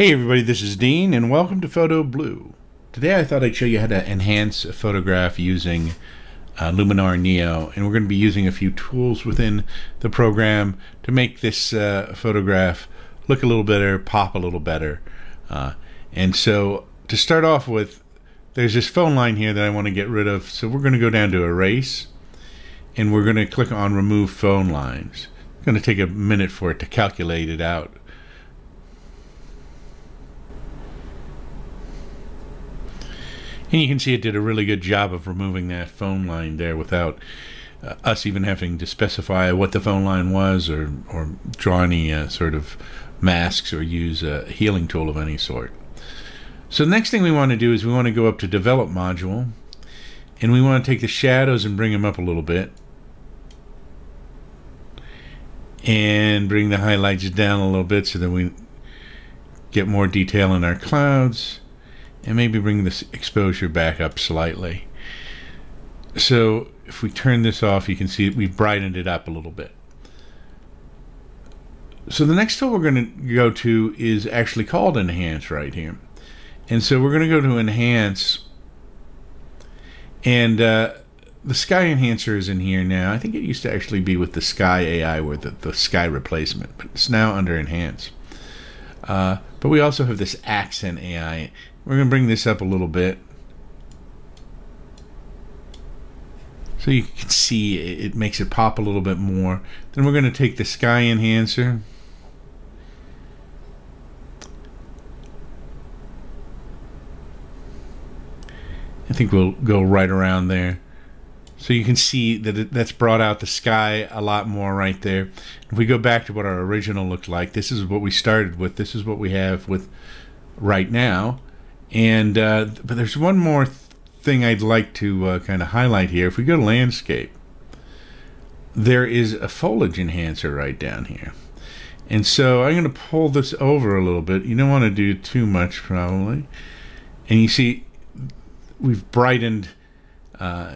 Hey everybody, this is Dean and welcome to Photo Blue. Today I thought I'd show you how to enhance a photograph using uh, Luminar Neo and we're going to be using a few tools within the program to make this uh, photograph look a little better, pop a little better. Uh, and so to start off with, there's this phone line here that I want to get rid of. So we're going to go down to Erase and we're going to click on Remove Phone Lines. It's going to take a minute for it to calculate it out. And you can see it did a really good job of removing that phone line there without uh, us even having to specify what the phone line was or, or draw any uh, sort of masks or use a healing tool of any sort. So the next thing we want to do is we want to go up to Develop Module and we want to take the shadows and bring them up a little bit and bring the highlights down a little bit so that we get more detail in our clouds and maybe bring this exposure back up slightly. So if we turn this off, you can see we've brightened it up a little bit. So the next tool we're going to go to is actually called Enhance right here. And so we're going to go to Enhance. And uh, the Sky Enhancer is in here now. I think it used to actually be with the Sky AI with the, the Sky replacement, but it's now under Enhance. Uh, but we also have this Accent AI. We're going to bring this up a little bit. So you can see it makes it pop a little bit more. Then we're going to take the Sky Enhancer. I think we'll go right around there. So you can see that it, that's brought out the sky a lot more right there. If we go back to what our original looked like, this is what we started with. This is what we have with right now. And uh, but there's one more th thing I'd like to uh, kind of highlight here. If we go to landscape, there is a foliage enhancer right down here. And so I'm going to pull this over a little bit. You don't want to do too much probably. And you see we've brightened uh,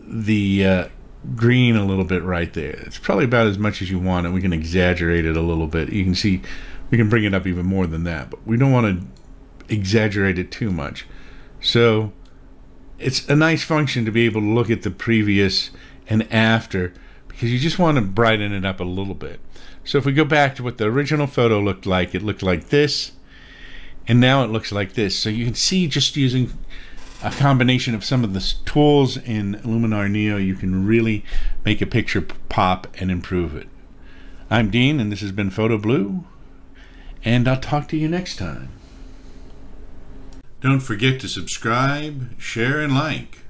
the uh, green a little bit right there. It's probably about as much as you want, and we can exaggerate it a little bit. You can see we can bring it up even more than that, but we don't want to exaggerate it too much. So it's a nice function to be able to look at the previous and after because you just want to brighten it up a little bit. So if we go back to what the original photo looked like, it looked like this, and now it looks like this. So you can see just using a combination of some of the tools in Luminar Neo, you can really make a picture pop and improve it. I'm Dean, and this has been Photo Blue, and I'll talk to you next time. Don't forget to subscribe, share, and like.